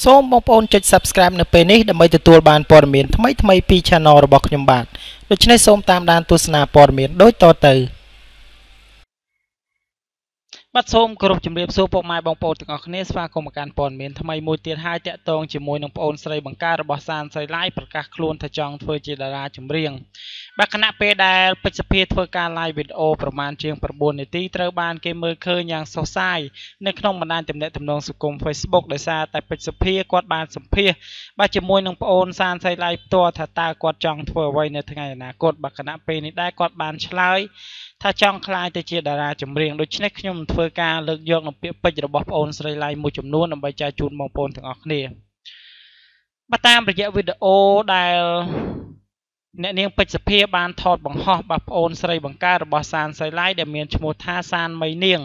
សូមបងប្អូនចុច Subscribe នៅពេលនេះដើម្បីទទួលបានព័ត៌មានថ្មីៗពី Channel របស់ខ្ញុំបាទដូច្នេះសូមតាមដានទស្សនាព័ត៌មានដូចតទៅបាទសូមគោរពជំរាបសួរពុកម៉ែបងប្អូនទាំងអស់គ្នាស្វាគមន៍មកកាន់ព័ត៌មានថ្មីមួយទៀតហើយតាក់ទងជាមួយនឹងប្អូនស្រីបង្ការរបស់សានស្រីឡាយប្រកាសខ្លួនថាចង់ធ្វើជាតារាចម្រៀង បាទខណៈពេលដែលពេជ្រសភាធ្វើការ live វីដេអូប្រមាណជាង9នាទីត្រូវបានគេមើលឃើញយ៉ាងសុសសាយនៅក្នុងបណ្ដាញទំនាក់ទំនងសង្គម Facebook ដោយសារតែពេជ្រសភាគាត់បានសម្ភាសបាទជាមួយនឹងប្អូនសានសៃឡៃផ្ទាល់ថាតើគាត់ចង់ធ្វើអ្វីនៅថ្ងៃអនាគតបាទខណៈពេលនេះដែរគាត់បានឆ្លើយថាចង់ក្លាយទៅជាតារាចម្រៀងដូច្នេះខ្ញុំធ្វើការលើកយកនៅពាក្យពេចន៍របស់ប្អូនស្រីឡៃមួយចំនួនដើម្បីចែកជូនបងប្អូនទាំងអស់គ្នាបាទតាមរយៈវីដេអូដែល អ្នកនាងពេជ្រសភាបានថតបង្ហោះបាទប្អូនស្រីបង្ការរបស់សានសៃឡៃដែលមានឈ្មោះថាសានមីនាង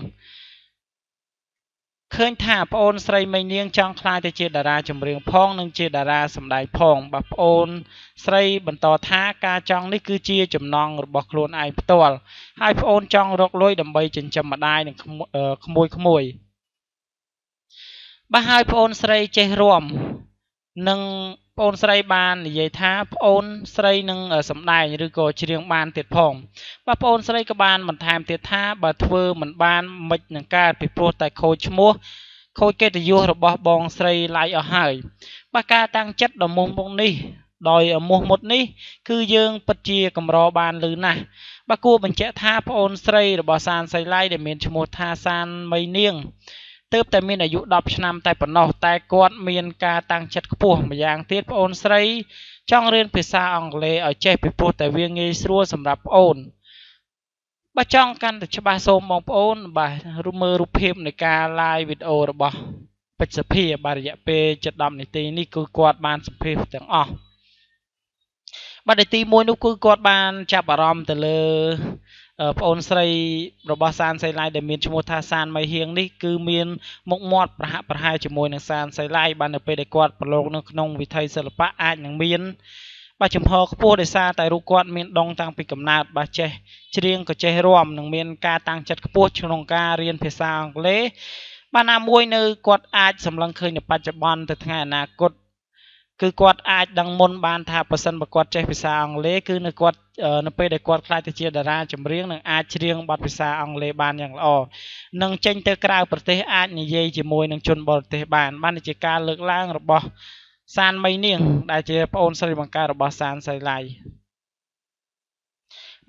ឃើញថាប្អូនស្រីមីនាងចង់ក្លាយទៅជាតារាចម្រៀងផងនិងជាតារាសម្ដែងផងបាទប្អូនស្រីបន្តថាការចង់នេះគឺជាចំណងរបស់ខ្លួនឯងផ្ទាល់ហើយប្អូនចង់រកលុយដើម្បីចិញ្ចឹមម្ដាយនិងក្មួយក្មួយបាទហើយប្អូនស្រីចេះរួមនិង ប្អូនស្រីបាននិយាយថាប្អូនស្រីនឹងសម្ដែងឬក៏ច្រៀងបានទៀតផងបាទប្អូនស្រីក៏បានបន្ថែមទៀតថាបើធ្វើមិនបានមិននឹងកើតពីព្រោះតែខូចឈ្មោះខូចកិត្តិយសរបស់បងស្រីឡៃអស់ហើយបាទការតាំងចិត្តដ៏មុំមុខនេះដោយមោះមុតនេះ គឺយើងពិតជាកម្របានលឺណាស់បាទគួរបញ្ជាក់ថាប្អូនស្រីរបស់សានសៃឡៃដែលមានឈ្មោះថាសានមីនាង ទើបតែមានអាយុ10ឆ្នាំតែប៉ុណ្ណោះតែគាត់មានការតាំងចិត្តខ្ពស់ម្យ៉ាងទៀតប្អូនស្រី ចង់រៀនភាសាអង់គ្លេសឲ្យចេះពីព្រោះតែវាងាយស្រួលសម្រាប់ប្អូនបើចង់កាន់តែច្បាស់សូមបងប្អូន បាទរូបមើលរូបភាពនៃការ live វីដេអូរបស់ពេជ្រសភាបាទរយៈពេល7-10នាទីនេះគឺគាត់បានសម្ភាសទាំងអស់បាទនាទី1នោះគឺគាត់បាន ចាប់អារម្មណ៍ទៅលើ ប្អូនស្រីរបស់សានសៃឡៃដែលមានឈ្មោះថាសានមៃហៀងនេះគឺមានមុខមាត់ប្រហាក់ប្រហែលជាមួយនឹងសានសៃឡៃបាននៅពេលដែលគាត់ប្រឡូកនៅក្នុងវិថីសិល្បៈអាចនឹងមានបាទចំហខ្ពស់ដោយសារតែរូបគាត់មានដងតាំងពីកំណើតបាទចេះច្រៀងក៏ចេះរាំនិងមានការតាំងចិត្តខ្ពស់ក្នុងការរៀនភាសាអង់គ្លេសបាទណាមួយនៅគាត់អាចសម្លឹងឃើញនៅបច្ចុប្បន្នទៅថ្ងៃអនាគត គឺគាត់អាចដឹងមុនបានថាប៉ះសិនបើគាត់ចេះភាសាអង់គ្លេសគឺនៅគាត់នៅពេលដែលគាត់ខ្លាចទៅជាតារាចម្រៀងនឹងអាចច្រៀងបទភាសាអង់គ្លេសបានយ៉ាងល្អនឹងចេញទៅក្រៅប្រទេសអាចនិយាយជាមួយនឹងជនបរទេសបានបានជាការលើកឡើងរបស់សានមីនាង ដែលជាប្អូនស្រីបង្ការរបស់សានសៃឡៃ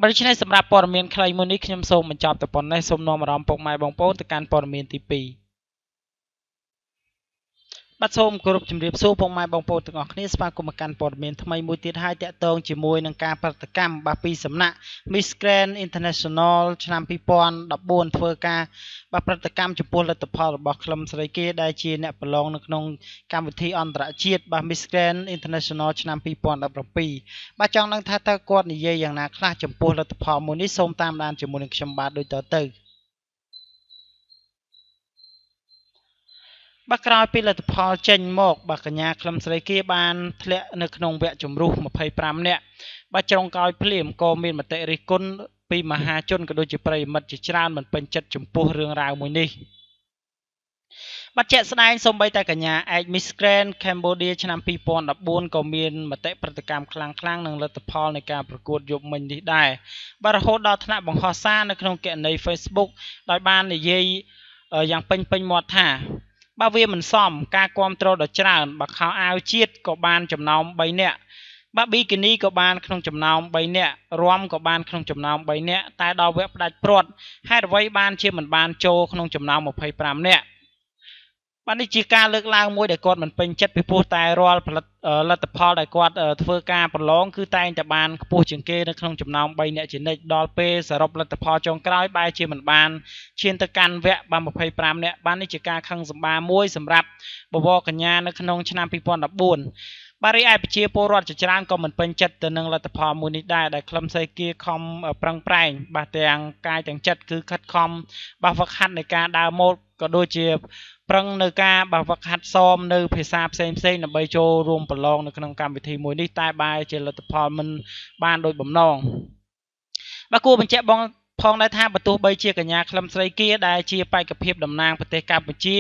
ដូច្នេះសម្រាប់ព័ត៌មានខ្លីមួយនេះខ្ញុំសូមបញ្ចប់តែប៉ុណ្ណេះសូមនាំអារម្មណ៍ពុកម៉ែបងប្អូនទៅកាន់ព័ត៌មានទី2 បាទសូមគោរពជំរាបសួរពុកម៉ែបងប្អូនទាំងអស់គ្នាស្វាគមន៍មកកាន់ព័ត៌មានថ្មីមួយទៀតហើយតាក់ទងជាមួយនឹងការប្រតិកម្មបាទពីសំណាក់ Miss Grand International ឆ្នាំ2014ធ្វើការបាទប្រតិកម្មចំពោះលទ្ធផលរបស់ក្លឹមស្រីគេដែលជាអ្នកប្រឡងនៅក្នុងកម្មវិធីអន្តរជាតិបាទ Miss Grand International ឆ្នាំ2017បាទចង់ដឹងថាតើគាត់និយាយយ៉ាងណាខ្លះចំពោះលទ្ធផលមួយនេះសូមតាមដានជាមួយនឹងខ្ញុំបាទដូចតទៅ បាទក្រោយពីលទ្ធផលចេញមក បាទកញ្ញាខ្លឹមស្រីគេបានធ្លាក់នៅក្នុងវគ្គជម្រុះ25នាក់បាទចុងក្រោយភ្លាមក៏មានមតិរិះគន់ពីមហាជនក៏ដូចជាប្រិយមិត្តជាច្រើនមិនពេញចិត្តចំពោះរឿងរ៉ាវមួយនេះបាទជាក់ស្ដែងសូម្បីតែកញ្ញាឯក Miss Grand Cambodia ឆ្នាំ2014ក៏មានមតិប្រតិកម្មខ្លាំងៗនឹងលទ្ធផលនៃការប្រកួតយប់មិញនេះដែរបាទរហូតដល់ថ្នាក់បង្ហោះសារនៅក្នុងគណនី Facebook ដោយបាននិយាយយ៉ាងពេញពេញមាត់ថា បើវាមិនសមការគ្រប់គ្រងដ៏ច្រើនបើខោអាវជាតិក៏បានចំណោម3នាក់បាទប៊ីគីនីក៏បានក្នុងចំណោម3នាក់រំក៏បានក្នុងចំណោម3នាក់តែដល់វគ្គផ្ដាច់ព្រាត់ហេតុអ្វីបានជាមិនបានចូលក្នុងចំណោម25នាក់ បាទនេះជាការលើកឡើងមួយដែលគាត់មិនពេញចិត្តពីព្រោះតែរាល់ផលិតលទ្ធផលដែលគាត់ធ្វើការប្រឡងគឺតែងតែបានខ្ពស់ជាងគេនៅក្នុងចំណោម3អ្នកជានិច្ចដល់ពេលសរុបលទ្ធផលចុងក្រោយបែរជាមិនបានឈានទៅកាន់វគ្គបាន25អ្នកបាននេះជាការខឹងសម្បាមួយសម្រាប់បវរកញ្ញានៅក្នុងឆ្នាំ2014 បាទរីឯប្រជាពលរដ្ឋជាច្រើនក៏មិនពេញចិត្តទៅនឹងលទ្ធផលមួយនេះដែរដែលខ្លឹមសៃគៀខំប្រឹងប្រែង បាទទាំងកាយទាំងចិត្តគឺខិតខំបាទវឹកហាត់នៃការដើរម៉ូតក៏ដូចជាប្រឹងនៅការបើវឹកហាត់សមនៅភាសាផ្សេងផ្សេងដើម្បីចូលរួមប្រឡងនៅក្នុងកម្មវិធីមួយនេះតែបែរជាលទ្ធផលមិនបានដោយបំណងបាទគួរបញ្ជាក់បង ផងដែរថាបើទោះបីជាកញ្ញាក្លឹមស្រីគាដែលជាបេក្ខភាពតំណាងប្រទេសកម្ពុជា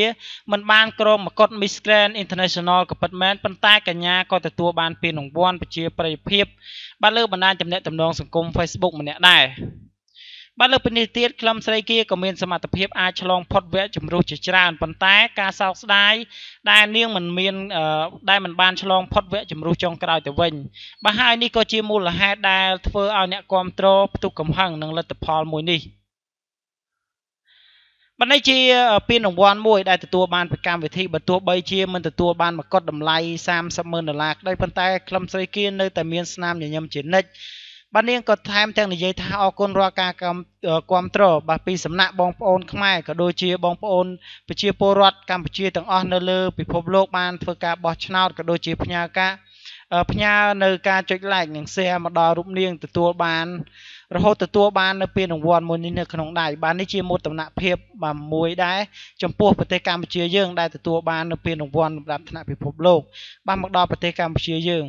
មិនបានក្រុមមកុដ Miss Grand International ក៏ពិតមែនប៉ុន្តែកញ្ញាក៏ទទួលបានពានរង្វាន់ប្រជាប្រិយភាពបានលើបណ្ដាញទំនាក់ទំនងសង្គម Facebook ម្នាក់ដែរ បាទលើពីនេះទៀតក្លឹមស្រីគាក៏មានសមត្ថភាពអាចឆ្លងផុតវគ្គជំរុះជាច្រើនប៉ុន្តែការសោកស្ដាយដែលនាងមិនមានដែលមិនបានឆ្លងផុតវគ្គជំរុះចុងក្រោយទៅវិញបាទហើយនេះក៏ជាមូលហេតុដែលធ្វើឲ្យអ្នកគ្រប់គ្រងផ្ទុះកំហឹងនឹងលទ្ធផលមួយនេះបណ្ឌិតជាពានរង្វាន់មួយដែលទទួលបានពីកម្មវិធីបើទោះបីជាមិនទទួលបានមកុដតម្លៃ30ម៉ឺនដុល្លារក្តីប៉ុន្តែក្លឹមស្រីគៀននៅតែមានស្នាមញញឹមជានិច្ច បាទនាងក៏ថែមទាំងនិយាយថាអរគុណរាល់ការគ្រប់គ្រងបាទពីសំណាក់បងប្អូនខ្មែរក៏ដូចជាបងប្អូនប្រជាពលរដ្ឋកម្ពុជាទាំងអស់នៅលើពិភពលោកបានធ្វើការបោះឆ្នោតក៏ដូចជាផ្ញើការផ្ញើនៅការចុច like និង share មកដល់រូបនាងទទួលបានរហូតទទួលបាននៅពានរង្វាន់មួយនេះនៅក្នុងដៃបាទនេះជាមោទនភាពបាទមួយដែរចំពោះប្រទេសកម្ពុជាយើងដែលទទួលបាននៅពានរង្វាន់សម្រាប់ថ្នាក់ពិភពលោក បាទមកដល់ប្រទេសកម្ពុជាយើង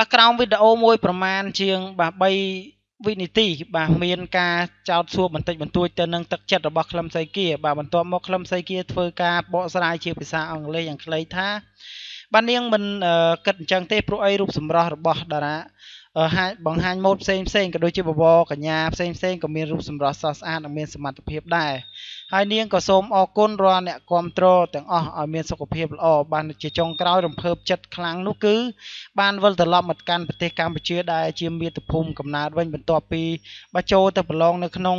បាទក្រោមវីដេអូមួយប្រមាណជាងបាទ3វិនាទីបាទមានការចោទសួរបន្តិចបន្តួចទៅនឹងទឹកចិត្តរបស់ក្លឹមសៃគាបាទបន្ទាប់មកក្លឹមសៃគាធ្វើការបកស្រាយជាភាសាអង់គ្លេសយ៉ាងខ្លីថាបាទនាងមិនគិតអញ្ចឹងទេព្រោះអីរូបសម្រស់របស់តារា ហាបង្ហាញម៉ូដផ្សេងផ្សេងក៏ដូចជាបវរកញ្ញាផ្សេងផ្សេងក៏មានរូបសម្រស់ស្រស់ស្អាតនិងមានសមត្ថភាពដែរហើយនាងក៏សូមអរគុណរាល់អ្នកគ្រប់គ្រងទាំងអស់ឲ្យមានសុខភាពល្អបានជាចុងក្រោយរំភើបចិត្តខ្លាំងនោះគឺបានវិលត្រឡប់មកកាន់ប្រទេសកម្ពុជាដែលជាមាតុភូមិកំណើតវិញបន្ទាប់ពីបើចូលទៅប្រឡងនៅក្នុង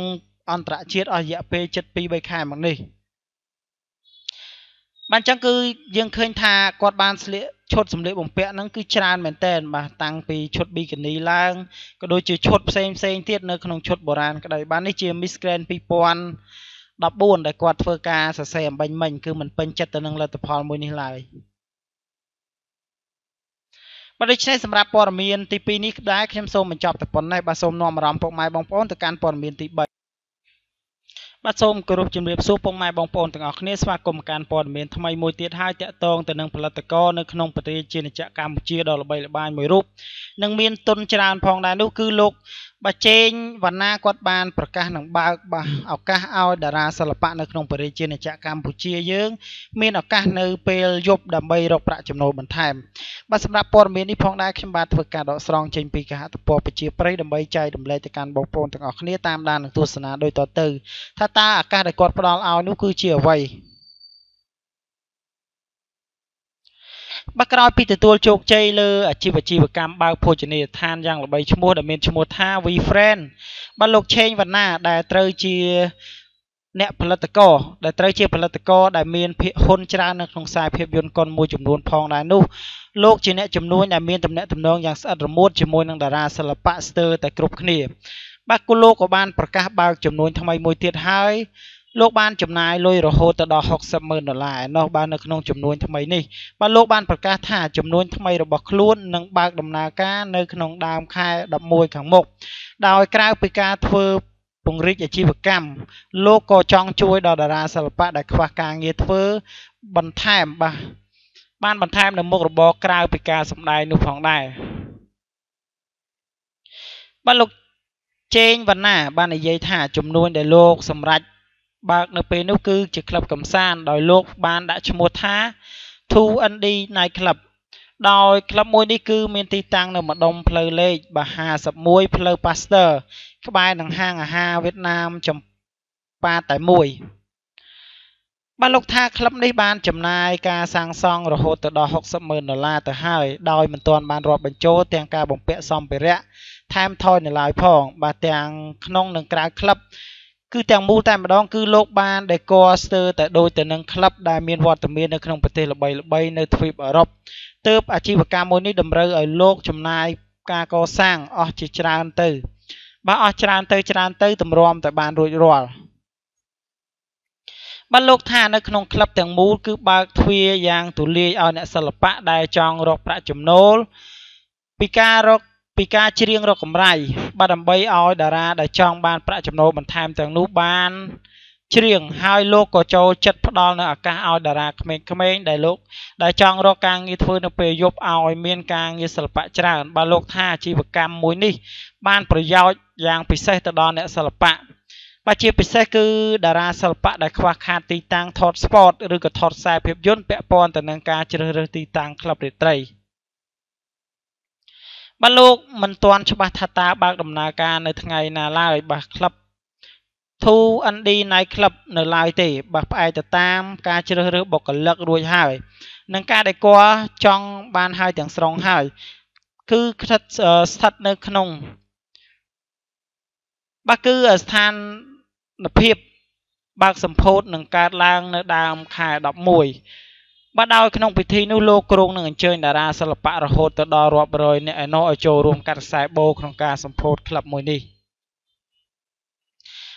អន្តរជាតិអស់រយៈពេល7 3ខែមកនេះ បានចឹងគឺយើងឃើញថាគាត់បានស្លៀកឈុតសម្លៀកបំពាក់ហ្នឹងគឺច្រើនមែនតើបាទតាំងពីឈុតប៊ីកានីឡើងក៏ដូចជាឈុតផ្សេងផ្សេងទៀតនៅក្នុងឈុតបុរាណក្តីបាននេះជា Miss Grand 2014ដែលគាត់ធ្វើការសរសេរអំបញ្ញមិញគឺមិនពេញចិត្តទៅនឹងលទ្ធផលមួយនេះឡើយបាទដូច្នេះសម្រាប់ព័ត៌មានទី2នេះដែរខ្ញុំសូមបញ្ចប់តែប៉ុណ្ណេះបាទសូមនាំអារម្មណ៍ពុកម៉ែបងប្អូនទៅកាន់ព័ត៌មានទី3 បាទសូមគោរពជំរាបសួរពុកម៉ែបងប្អូនទាំងអស់គ្នាស្វាគមន៍កាន់ព័ត៌មានថ្មីមួយទៀតហើយតាក់ទងទៅនឹងផលិតករនៅក្នុងប្រទេសជាណាចក្រកម្ពុជាដ៏ល្បីល្បាញមួយរូបនិងមានទុនច្រើនផងដែរនោះគឺលោក បាទជេងវណ្ណាគាត់បានប្រកាសនឹងបើកបាទឱកាសឲ្យតារាសិល្បៈនៅក្នុងប្រទេសជាណាចក្រកម្ពុជាយើង មានឱកាសនៅពេលយប់ដើម្បីរកប្រាក់ចំណូលបន្ថែមបាទសម្រាប់ព័ត៌មាននេះផងដែរខ្ញុំបាទធ្វើការដកស្រង់ចេញពីកហទំព័រប្រជាប្រិយដើម្បីចែករំលែកទៅកាន់បងប្អូនទាំងអស់គ្នាតាមដាននិងទស្សនាដូចតទៅថាតើឱកាសដែលគាត់ផ្ដល់ឲ្យនោះគឺជាអ្វី បាទក្រោយពីទទួលជោគជ័យលើអាជីវអាជីវកម្មបើកភោជនីយដ្ឋានយ៉ាងល្បីឈ្មោះដែលមានឈ្មោះថា WeFriend បាទលោកឆេងវណ្ណាដែលត្រូវជាអ្នកផលិតករដែលត្រូវជាផលិតករដែលមានភាគហ៊ុនច្រើននៅក្នុងខ្សែភាពយន្តកុនមួយចំនួនផងដែរនោះលោកជាអ្នកជំនួញដែលមានតំណែងតំណងយ៉ាងស្អិតរមួតជាមួយនឹងតារាសិល្បៈស្ទើរតែគ្រប់គ្នាបាទគូលោកក៏បានប្រកាសបើកចំនួនថ្មីមួយទៀតហើយ លោកបានចំណាយលុយរហូតទៅដល់60ម៉ឺនដុល្លារឯណោះបាននៅក្នុងចំនួនថ្មីនេះបាទលោកបានប្រកាសថាចំនួនថ្មីរបស់ខ្លួននឹងបើកដំណើរការនៅក្នុងដើមខែ11ខាងមុខដោយក្រៅពីការធ្វើពង្រីកអាជីវកម្មលោកក៏ចង់ជួយដល់តារាសិល្បៈដែលខ្វះការងារធ្វើបន្ថែមបាទបានបន្ថែមនៅមុខរបរក្រៅពីការសម្ដែងនោះផងដែរបាទលោកជេងវណ្ណាបាននិយាយថាចំនួនដែលលោកសម្រេច បើកនៅពេលនោះគឺជាក្លឹបកំសាន្តដោយលោកបានដាក់ឈ្មោះថា 2ND Night Club ដោយក្លឹបមួយនេះគឺមានទីតាំងនៅម្ដុំផ្លូវលេខ51ផ្លូវ Pasteur ក្បែរនឹងហាងអាហារវៀតណាមចំប៉ាតែមួយបានលោកថាក្លឹបនេះបានចំណាយការសាងសង់រហូតទៅដល់60ម៉ឺនដុល្លារទៅហើយដោយមិនទាន់បានរាប់បញ្ចូលទាំងការបំពាក់សម្ភារៈថែមថយនៅឡើយផង បាទទាំងក្នុងនិងក្រៅក្លឹប គឺទាំងមូលតែម្ដងគឺលោកបានដេកស្ទើរតែដូចទៅនឹងក្លឹបដែលមានវត្តមាននៅក្នុងប្រទេសល្បីៗនៅទ្វីបអឺរ៉ុបទើបអាជីវកម្មមួយនេះតម្រូវឲ្យលោកចំណាយការកសាងអស់ជាច្រើនទៅបើអស់ច្រើនទៅច្រើនទៅតម្រាំតែបានរួចរាល់បានលោកថានៅក្នុងក្លឹបទាំងមូលគឺបើកទ្វារយ៉ាងទូលាយឲ្យអ្នកសិល្បៈដែលចង់រកប្រាក់ចំណូលពីការរក ពីការច្រៀងរកកម្រៃបាទដើម្បីឲ្យតារាដែលចង់បានប្រាក់ចំណូលបន្ថែមទាំងនោះបានច្រៀងហើយលោកក៏ចូលចិត្តផ្ដល់នូវឱកាសឲ្យតារាក្មេងៗដែលលោកដែលចង់រកការងារធ្វើនៅពេលយប់ឲ្យមានការងារសិល្បៈច្រើនបើលោកថាអាជីវកម្មមួយនេះ បានប្រយោជន៍យ៉ាងពិសេសទៅដល់អ្នកសិល្បៈបើជាពិសេសគឺតារាសិល្បៈដែលខ្វះខាតទីតាំងថតស្ពតឬក៏ថតខ្សែភាពយន្តពាក់ព័ន្ធទៅនឹងការជ្រើសរើសទីតាំងក្លឹបរាត្រី បើលោកមិនទាន់ច្បាស់ថាតើបើកដំណើរការនៅថ្ងៃណាឡើយបាទក្លឹប 2ND Night Club នៅឡើយទេបើផ្អែកទៅតាមការជ្រើសរើសបុគ្គលិករួចហើយនឹងការដែលគាត់ចង់បានហើយទាំងស្រុងហើយគឺស្ថិតស្ថិតនៅក្នុងបាទគឺស្ថានភាពបើកសម្ពោធនឹងកើតឡើងនៅដើមខែ11 បាទដោយក្នុងពិធីនោះលោកគ្រងនឹងអញ្ជើញតារាសិល្បៈរហូតទៅដល់រាប់រយនាក់ឯណោះឲ្យចូលរួមកាត់ខ្សែបូក្នុងការសម្ពោធក្លឹបមួយនេះ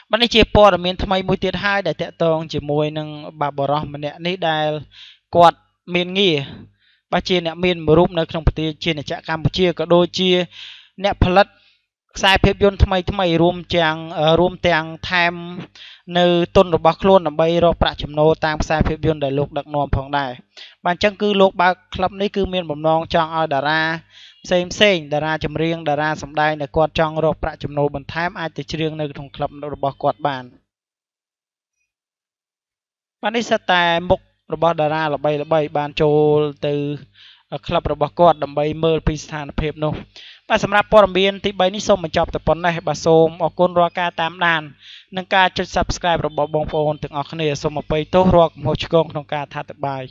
បាទនេះជាព័ត៌មានថ្មីមួយទៀតហើយដែលតកតងជាមួយនឹងបាបរោះម្នាក់នេះដែលគាត់មានងារបាទជាអ្នកមានរូបនៅក្នុងប្រទេសជាណាចក្រកម្ពុជាក៏ដូចជាអ្នកផលិត ខ្សែភាពយន្តថ្មីថ្មីរួមទាំងរួមទាំងថែមនៅទុនរបស់ខ្លួនដើម្បីរកប្រាក់ចំណូលតាមខ្សែភាពយន្តដែលលោកដឹកនាំផងដែរបាទអញ្ចឹងគឺលោកបើកក្លឹបនេះគឺមានបំណងចង់ឲ្យតារាផ្សេងផ្សេងតារាចម្រៀងតារាសម្ដែងដែលគាត់ចង់រកប្រាក់ចំណូលបន្ថែមអាចទៅច្រៀងនៅក្នុងក្លឹបរបស់គាត់បានបាទនេះសិតតែមុខរបស់តារាល្បីល្បីបានចូលទៅក្លឹបរបស់គាត់ដើម្បីមើលពីស្ថានភាពនោះ បាទសម្រាប់ព័ត៌មានទី3នេះសូមបញ្ចប់តែប៉ុណ្ណេះបាទសូមអរគុណរាល់ការតាមដាននិងការចុច Subscribe របស់បងប្អូនទាំងអស់គ្នាសូមអភ័យទោសរាល់កំហុសឆ្គងក្នុងការថាតបាយ